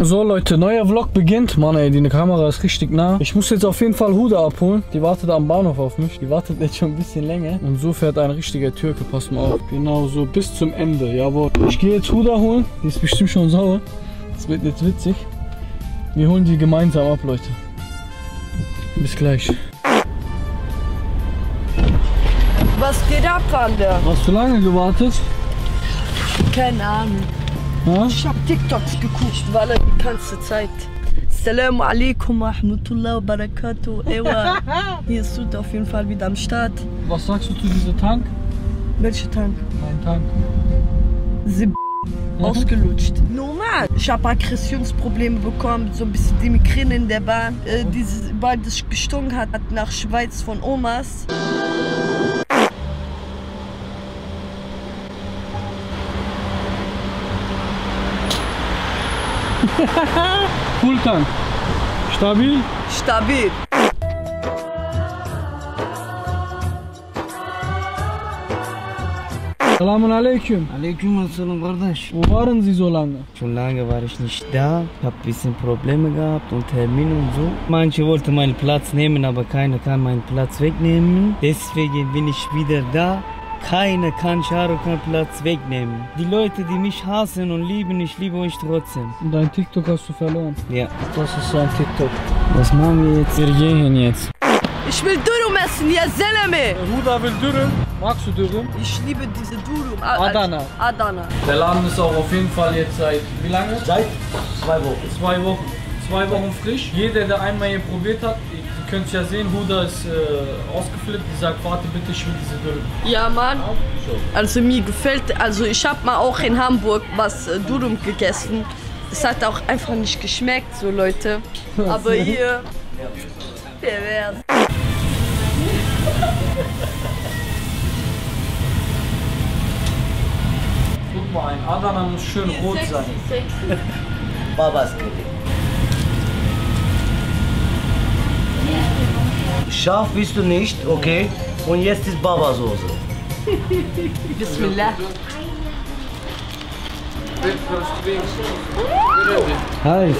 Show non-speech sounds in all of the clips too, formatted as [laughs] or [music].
So Leute, neuer Vlog beginnt. Mann ey, die Kamera ist richtig nah. Ich muss jetzt auf jeden Fall Huda abholen. Die wartet am Bahnhof auf mich. Die wartet jetzt schon ein bisschen länger. Und so fährt ein richtiger Türke, pass mal auf. Genau so, bis zum Ende, jawohl. Ich gehe jetzt Huda holen. Die ist bestimmt schon sauer. Das wird jetzt witzig. Wir holen die gemeinsam ab, Leute. Bis gleich. Was geht ab, Wander? Hast du lange gewartet? Keine Ahnung. Ich hab TikToks geguckt, weil die ganze Zeit. Assalamu alaikum wa rahmatullahi wa barakatuh. Ewa. [laughs] Hier ist Sud auf jeden Fall wieder am Start. Was sagst du zu diesem Tank? Welcher Tank? Mein Tank. Sie ausgelutscht. Normal. Ich habe Aggressionsprobleme bekommen, so ein bisschen die Migräne in der Bahn. Äh, diese Bahn, das gestunken hat, hat nach Schweiz von Omas. [laughs] Fulltank. Stabil? Stabil. Selamun Aleyküm. Alaikum assalam kardeş. Wo waren Sie so lange? Schon lange war ich nicht da, hab ein bisschen Probleme gehabt und Termine und so. Manche wollten meinen Platz nehmen, aber keiner kann meinen Platz wegnehmen. Deswegen bin ich wieder da. Keiner kann Shahrukh Platz wegnehmen. Die Leute, die mich hassen und lieben, ich liebe euch trotzdem. Und dein TikTok hast du verloren. Ja. Das ist sein TikTok. Was machen wir jetzt? Wir gehen jetzt. Ich will Durum essen, ja Seleme. Huda will Dürüm. Magst du Dürüm? Ich liebe diese Durum. A- Adana. Adana. Der Laden ist auch auf jeden Fall jetzt seit wie lange? Seit zwei Wochen. Zwei Wochen. Zwei Wochen frisch. Jeder, der einmal hier probiert hat, ihr ihr könnt es ja sehen, Huda ist äh, ausgeflippt. Die sagt, warte bitte, ich will diese Dürüm. Ja, Mann. Also mir gefällt, also ich habe mal auch in Hamburg was äh, Durum gegessen. Es hat auch einfach nicht geschmeckt, so Leute. Aber hier, pervers. Guck mal, ein Adana muss schön rot sein. [laughs] Babas Gericht. Scharf bist du nicht, okay? Und jetzt ist Baba-Soße. Bismillah. Hi.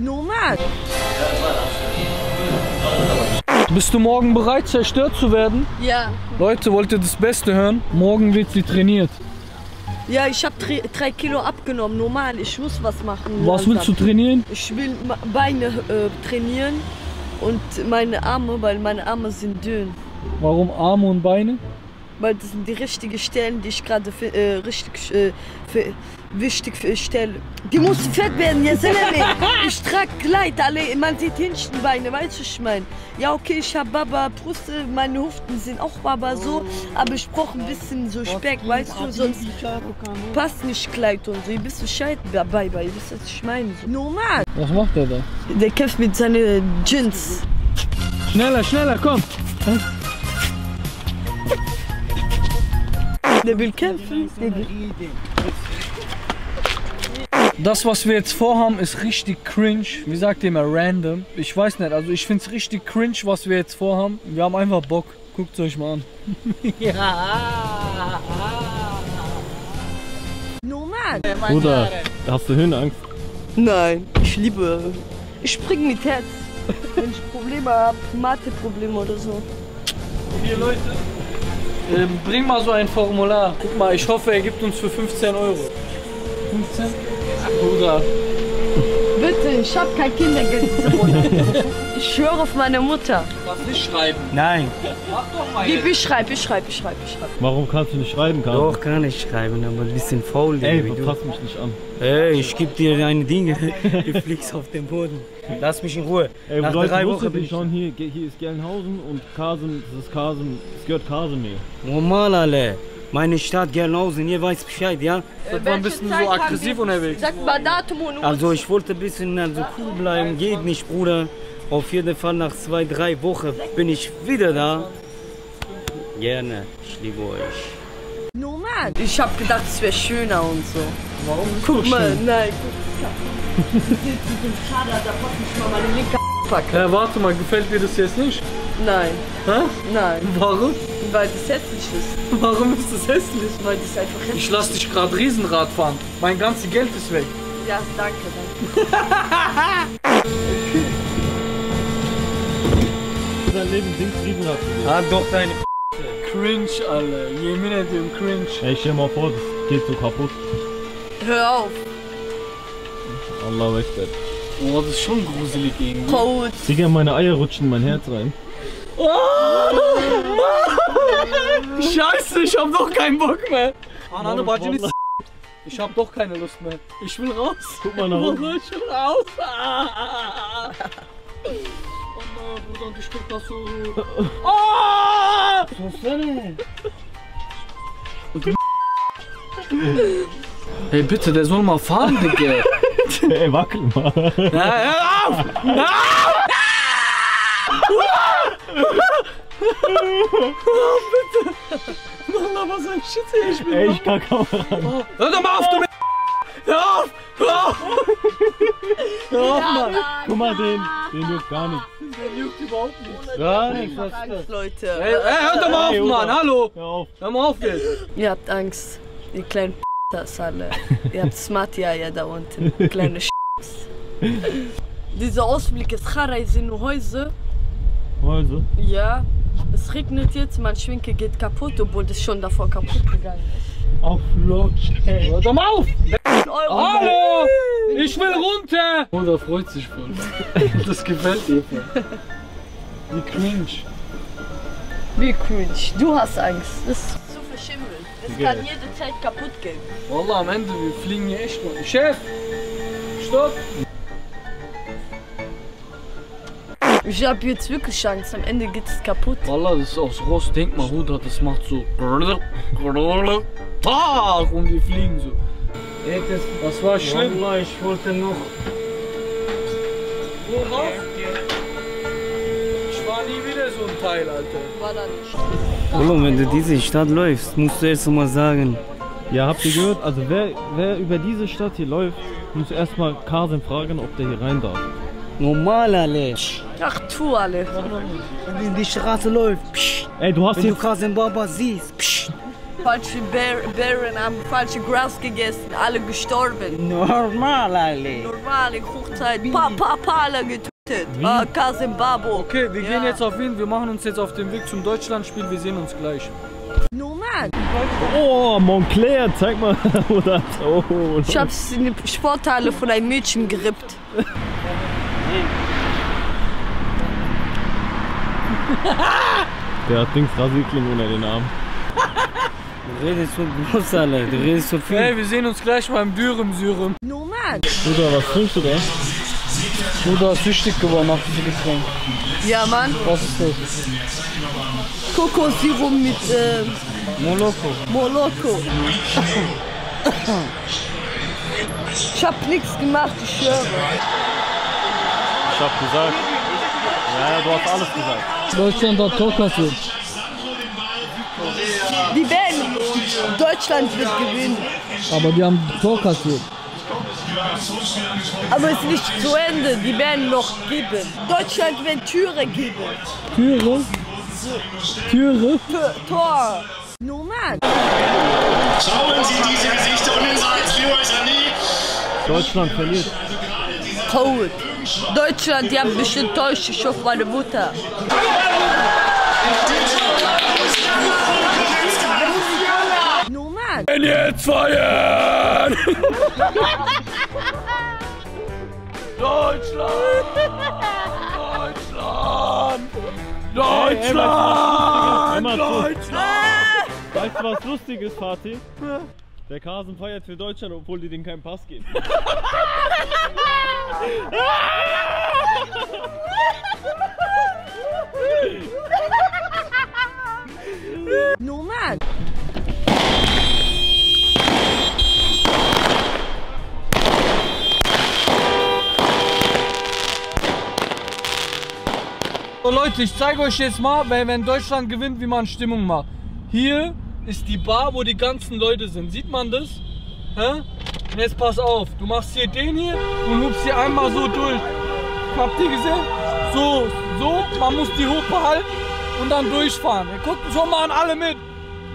Normal. Bist du morgen bereit, zerstört zu werden? Ja. Leute, wollt ihr das Beste hören? Morgen wird sie trainiert. Ja, ich habe drei, drei Kilo abgenommen. Normal, ich muss was machen. Was willst du trainieren? Ich will Beine äh, trainieren und meine Arme, weil meine Arme sind dünn. Warum Arme und Beine? Weil das sind die richtigen Stellen, die ich gerade äh, richtig äh, für, wichtig für stelle. Die muss fett werden, ja Selene. Ich trage Kleid, alle, man sieht Hintenbeine, weißt du, ich mein. Ja, okay, ich habe Baba, Brüste, meine Hüften sind auch Baba so, aber ich brauche ein bisschen so Speck, weißt du, sonst passt nicht Kleid und so. Ihr wisst Bescheid dabei, ihr wisst, was ich meine. So. Normal. Was macht er da? Der kämpft mit seinen Jeans. Schneller, schneller, komm! Der will kämpfen. Der will Das, was wir jetzt vorhaben, ist richtig cringe. Wie sagt ihr immer, random. Ich weiß nicht, also ich finde es richtig cringe, was wir jetzt vorhaben. Wir haben einfach Bock. Guckt euch mal an. [laughs] Normal. Bruder, hast du Höhenangst? Nein, ich liebe. Ich spring mit Herz. Wenn ich Probleme habe, Mathe-Probleme oder so. Vier Leute. Ähm, bring mal so ein Formular. Guck mal, ich hoffe, er gibt uns für 15 Euro. 15? Bruder. Bitte, ich habe kein Kindergeld. [laughs] Ich schwöre auf meine Mutter. Was nicht schreiben. Nein. Mach doch mal Ich, ich schreibe, ich schreibe, ich schreibe, ich schreibe. Warum kannst du nicht schreiben, Karl? Doch, kann ich schreiben, aber ein bisschen faul, Ey, wie du. fass mich nicht an. Ey, ich geb dir deine Dinge. [laughs] Du fliegst auf den Boden. Lass mich in Ruhe. Ey, Nach Leute, drei Wochen bin ich schon, hier, hier ist Gelnhausen und Kasem, das ist Kasem, es gehört Kasemir. Normal, alle. Meine Stadt Gelnhausen, ihr weißt Bescheid, ja? Seit wann bist du so aggressiv unterwegs? Sag mal Datum und Also ich wollte ein bisschen also cool bleiben, geht nicht, Bruder. Auf jeden Fall nach zwei, drei Wochen bin ich wieder da. Gerne, ich liebe euch. Normal. Ich habe gedacht, es wäre schöner und so. Warum Guck mal, schön? nein. Guck. Mit dem Kader, da pack ich mal meine linke Packe. Äh, warte mal, gefällt dir das jetzt nicht? Nein, Hä? nein, Warum? Weil das hässlich ist. [laughs] Warum ist das hässlich? Weil das einfach hässlich Ich lass dich gerade Riesenrad fahren. Mein ganzes Geld ist weg. Ja, danke, danke. [laughs] Dein Leben Dings Riesenrad. Ah, doch deine. Cringe, Alter. Jemin ediyorum cringe. Ey, stell mal vor, das geht so kaputt. Hör auf. Allah Akbar. Oh, das ist schon gruselig irgendwie. Digga, meine Eier rutschen in mein Herz rein. Scheiße, ich hab doch keinen Bock mehr. Anane Wallah. bacın is- Ich hab doch keine Lust mehr. Ich will raus. Guck mal nach. Wallah, ich will raus. Ah. Oh nein, buradan düştük nasıl? Ah! Sussana. Hey bitte, der soll mal fahren, Digga. [laughs] Ey, wackel mal. Ja, hör auf! Hör auf! [laughs] Hör auf, bitte! Wallah, was ein Shit hier, ich bin Ey, ich kann kaum ran. Oh, Hör doch mal auf, du Hör auf! Hör auf! Hör auf, Mann! Guck mal, den, den juckt gar nichts. Der juckt überhaupt nicht. Gar nichts, was ist das? Angst, Leute. Ey, ey, hör doch mal auf, Mann! Hallo! Hör auf. Hör mal auf jetzt! Ihr habt Angst. Ihr kleinen das alle. Ihr habt Smartia ja da unten. Kleine Sch Dieser Ausblick ist Charai sind Häuser. Also, Ja. Es regnet jetzt, mein Schwinke geht kaputt, obwohl das schon davor kaputt gegangen ist. auf Lock. Hör doch mal auf! Euro. Hallo! Ich will runter! Oder freut sich voll. [laughs] Das gefällt dir. Wie cringe. Wie cringe. Du hast Angst. Das ist zu verschimmelt. Das Digga. kann jede Zeit kaputt gehen. Wallah, am Ende, wir fliegen hier echt mal. Chef! Stopp! Ich hab jetzt wirklich Angst. Am Ende geht es kaputt. Wallah, das ist aus Rost. Denk mal, Bruder, das macht so. Tag! Und wir fliegen so. Ey, das Das war schlimm. Wallah, ich wollte noch. Worauf? Ich war nie wieder so ein Teil, Alter. War da nicht. Wallah, wenn du diese Stadt läufst, musst du erst mal sagen. Ja, habt ihr gehört? Also, wer, wer über diese Stadt hier läuft, muss erstmal Kasim fragen, ob der hier rein darf. Normal, alle. Ach, tu alle. Wenn du in die Straße läufst, psch, Ey, du hast wenn du. Kasim Baba siehst, psch, Falsche Bär- Bären haben falsche Gras gegessen, alle gestorben. normal, alle. Normal in Hochzeit. Pa, pa, pa, alle getötet. Ah, Kasim Babo. Okay, wir gehen Ja. jetzt auf ihn. Wir machen uns jetzt auf den Weg zum Deutschlandspiel. Wir sehen uns gleich. Normal. Oh, Montclair, zeig mal, [laughs] wo das. Oh, Ich hab's in die Sporthalle von einem Mädchen gerippt. [laughs] [laughs] Der hat Dings Rasierkling unter den Armen. Du redest so groß, alle. Du redest so viel. Hey, wir sehen uns gleich beim Dürüm Syrem. Normal. Bruder, was trinkst du da? Bruder ist süchtig geworden nach diesem Getränk. Ja, Mann. Was ist das? Kokosirum mit äh, Moloko. Moloko. Ich hab nichts gemacht, ich schwöre. Ich hab gesagt. Ja, ja, du hast alles gesagt. Deutschland hat Tor kassiert. Die werden Deutschland wird gewinnen. Aber die haben Tor kassiert. Aber es ist nicht zu Ende. Die werden noch geben. Deutschland wird Türe geben. Türe? Türe? Tür, Tor. Normal. Schauen Sie diese Gesichter und den Ratsführer nie. Deutschland verliert. Code. Deutschland, die haben mich enttäuscht. Ich hoffe, meine Mutter. Normal. Jetzt feiern! Deutschland! Deutschland! Deutschland! Deutschland! Weißt du, was lustig ist, Fatih? Der Kasim feiert für Deutschland, obwohl die denen keinen Pass geben. Normal. So Leute, ich zeige euch jetzt mal, wenn Deutschland gewinnt, wie man Stimmung macht. Hier ist die Bar, wo die ganzen Leute sind. Sieht man das? Hä? Und jetzt pass auf, du machst hier den hier und hupst hier einmal so durch. Habt ihr gesehen? So, so, man muss die hoch behalten und dann durchfahren. Wir gucken schon mal an alle mit.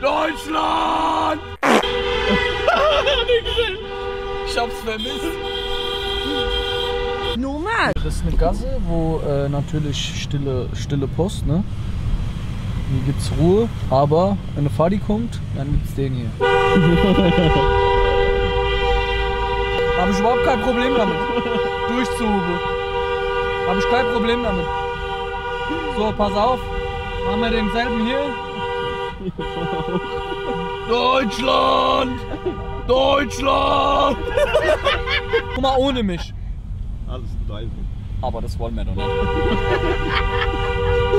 Deutschland! [laughs] ich hab's vermisst. Normal. Das ist eine Gasse, wo äh, natürlich stille, stille Post, ne? Hier gibt's Ruhe, aber wenn eine Fadi kommt, dann gibt's den hier. [laughs] Habe ich überhaupt kein Problem damit. Durchzuhuben. Habe ich kein Problem damit. So, pass auf. Machen wir denselben hier. Deutschland! Deutschland! [laughs] Guck mal, ohne mich. Alles geil. Aber das wollen wir doch nicht. [laughs]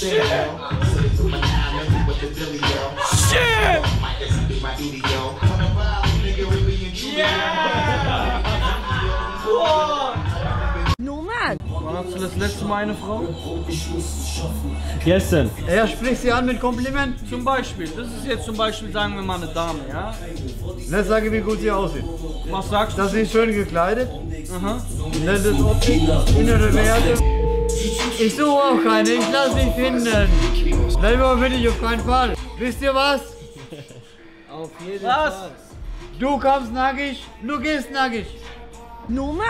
Shit! Shit! Normal. Wann hast du das letzte Mal eine Frau? Gestern. Er spricht sie an mit Kompliment. Zum Beispiel. Das ist jetzt zum Beispiel, sagen wir mal, eine Dame, ja? Lass sagen, wie gut sie aussieht. Was sagst du? Das ist schön gekleidet. Aha. Nennt es Optik, innere Werte. Ich suche auch keine, ich lasse sie finden. Selber will ich auf keinen Fall. Wisst ihr was? Was? Du kommst nackig, du gehst nackig. Normal.